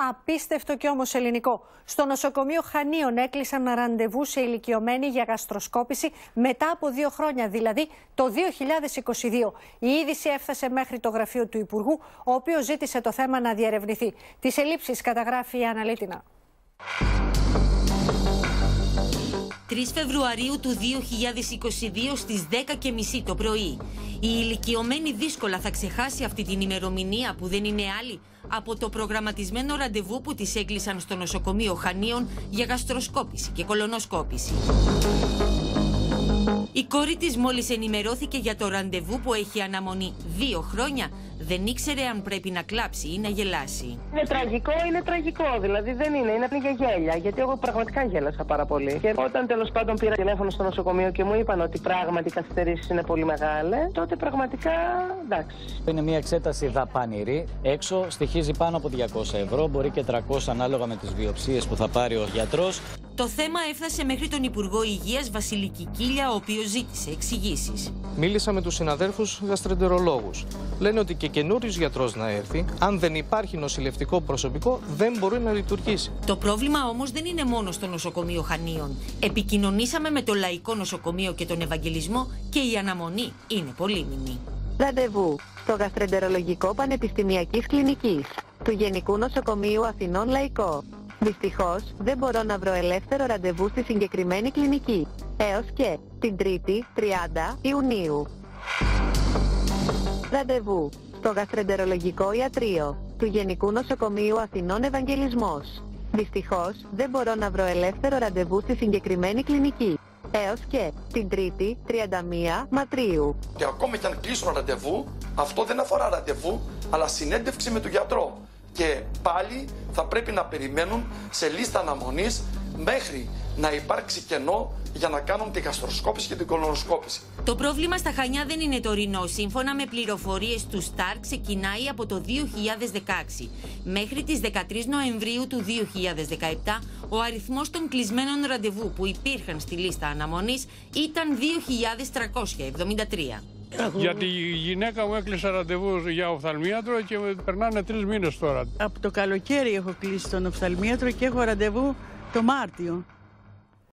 Απίστευτο και όμως ελληνικό. Στο νοσοκομείο Χανίων έκλεισαν ραντεβού σε ηλικιωμένοι για γαστροσκόπηση μετά από δύο χρόνια, δηλαδή το 2022. Η είδηση έφτασε μέχρι το γραφείο του Υπουργού, ο οποίος ζήτησε το θέμα να διερευνηθεί. Τις ελλείψεις καταγράφει η Αναλύτινα. 3 Φεβρουαρίου του 2022 στις 10.30 το πρωί. Η ηλικιωμένη δύσκολα θα ξεχάσει αυτή την ημερομηνία που δεν είναι άλλη από το προγραμματισμένο ραντεβού που της έκλεισαν στο νοσοκομείο Χανίων για γαστροσκόπηση και κολονοσκόπηση. Η κόρη της μόλις ενημερώθηκε για το ραντεβού που έχει αναμονή δύο χρόνια δεν ήξερε αν πρέπει να κλάψει ή να γελάσει. Είναι τραγικό, είναι τραγικό. Δηλαδή δεν είναι, είναι για γέλια. Γιατί εγώ πραγματικά γέλασα πάρα πολύ. Και όταν τέλος πάντων πήρα τηλέφωνο στο νοσοκομείο και μου είπαν ότι πράγματι οι καθυστερήσεις είναι πολύ μεγάλες, τότε πραγματικά εντάξει. Είναι μια εξέταση δαπανηρή. Έξω στοιχίζει πάνω από 200 ευρώ, μπορεί και 300 ανάλογα με τις βιοψίες που θα πάρει ο γιατρός. Το θέμα έφτασε μέχρι τον Υπουργό Υγείας Βασίλη Κικίλια, ο οποίος ζήτησε εξηγήσεις. Μίλησα με τους συναδέλφου γαστρεντερολόγους. Λένε ότι και καινούριος γιατρός να έρθει, αν δεν υπάρχει νοσηλευτικό προσωπικό, δεν μπορεί να λειτουργήσει. Το πρόβλημα όμως δεν είναι μόνο στο νοσοκομείο Χανίων. Επικοινωνήσαμε με το Λαϊκό Νοσοκομείο και τον Ευαγγελισμό και η αναμονή είναι πολύμηνη. Ραντεβού στο Γαστρεντερολογικό Πανεπιστημιακής Κλινικής του Γενικού Νοσοκομείου Αθηνών Λαϊκό. Δυστυχώς δεν μπορώ να βρω ελεύθερο ραντεβού στη συγκεκριμένη κλινική έως και την 3η 30 Ιουνίου. Ραντεβού στο Γαστρεντερολογικό Ιατρείο του Γενικού Νοσοκομείου Αθηνών Ευαγγελισμός. Δυστυχώς δεν μπορώ να βρω ελεύθερο ραντεβού στη συγκεκριμένη κλινική έως και την 3η 31 Ματρίου. Και ακόμη και αν κλείσουν ραντεβού, αυτό δεν αφορά ραντεβού, αλλά συνέντευξη με τον γιατρό. Και πάλι θα πρέπει να περιμένουν σε λίστα αναμονής μέχρι να υπάρξει κενό για να κάνουν τη γαστροσκόπηση και την κολονοσκόπηση. Το πρόβλημα στα Χανιά δεν είναι τωρινό. Σύμφωνα με πληροφορίες του ΣΤΑΡ, ξεκινάει από το 2016. Μέχρι τις 13 Νοεμβρίου του 2017, ο αριθμός των κλεισμένων ραντεβού που υπήρχαν στη λίστα αναμονής ήταν 2.373. Γιατί η γυναίκα μου έκλεισε ραντεβού για οφθαλμίατρο και περνάνε τρεις μήνες τώρα. Από το καλοκαίρι έχω κλείσει τον οφθαλμίατρο και έχω ραντεβού το Μάρτιο.